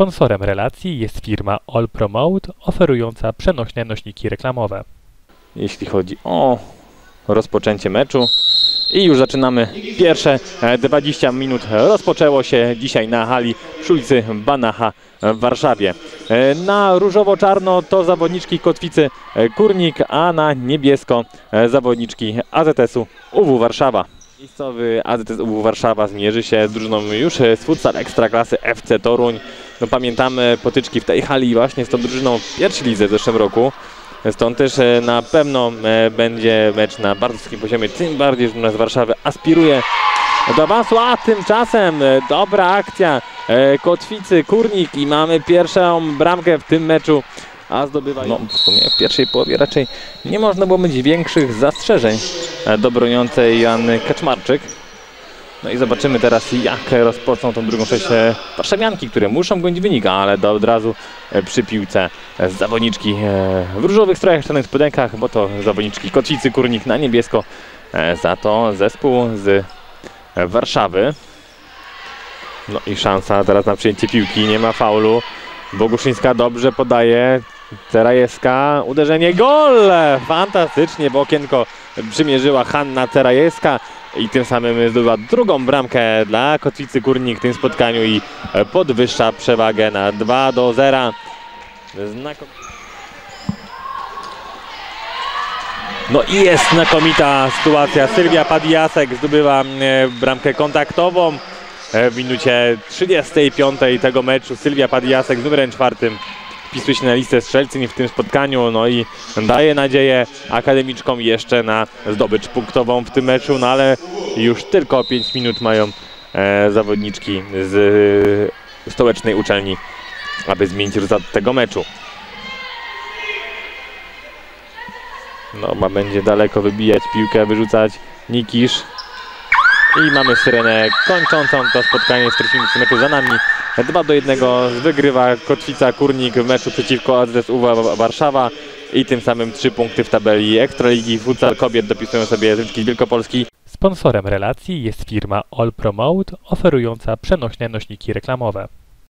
Sponsorem relacji jest firma All Promote oferująca przenośne nośniki reklamowe. jeśli chodzi o rozpoczęcie meczu. I już zaczynamy pierwsze e, 20 minut. Rozpoczęło się dzisiaj na hali przy ulicy Banacha w Warszawie. E, Na różowo-czarno to zawodniczki Kotwicy e, Kurnik, a na niebiesko e, zawodniczki AZS-u UW Warszawa. Miejscowy AZS UW Warszawa zmierzy się z drużyną już e, z futsal Ekstraklasy FC Toruń. No, pamiętamy potyczki w tej hali właśnie z tą drużyną w pierwszej lidze w zeszłym roku. Stąd też e, na pewno e, będzie mecz na bardzo wysokim poziomie, tym bardziej, że nas Warszawy aspiruje do awansu, a tymczasem e, dobra akcja Kotwicy, Kurnik i mamy pierwszą bramkę w tym meczu, a zdobywa no, w sumie w pierwszej połowie raczej nie można było mieć większych zastrzeżeń do broniącej Joanny Kaczmarczyk. No i zobaczymy teraz jak rozpoczną tą drugą część e, warszawianki, które muszą gonić wynik, ale do, od razu e, przy piłce e, zawodniczki e, w różowych strojach, czarnych spodenkach, bo to zawodniczki Kotwicy, Kurnik na niebiesko, e, za to zespół z e, Warszawy. No i szansa teraz na przyjęcie piłki, nie ma faulu. Boguszyńska dobrze podaje, Cerajewska, uderzenie, gol! Fantastycznie w okienko przymierzyła Hanna Cerajewska i tym samym zdobyła drugą bramkę dla Kotwicy Górnik w tym spotkaniu i podwyższa przewagę na 2 do 0. Znakom... No i jest znakomita sytuacja. Sylwia Padiasek zdobywa e, bramkę kontaktową e, w minucie 35 tego meczu. Sylwia Padiasek z numerem czwartym wpisuje się na listę strzelcyń w tym spotkaniu, no i daje nadzieję akademiczkom jeszcze na zdobycz punktową w tym meczu, no ale już tylko 5 minut mają e, zawodniczki z e, stołecznej uczelni, aby zmienić rezultat tego meczu. No, ma będzie daleko wybijać piłkę, wyrzucać Nikisz. I mamy syrenę kończącą to spotkanie z trzecim meczu za nami. 2 do 1 wygrywa Kotwica Kurnik w meczu przeciwko AZS UWA Warszawa i tym samym 3 punkty w tabeli Ekstraligi Futsal Kobiet dopisują sobie Związki Wielkopolski. Sponsorem relacji jest firma All Promote oferująca przenośne nośniki reklamowe.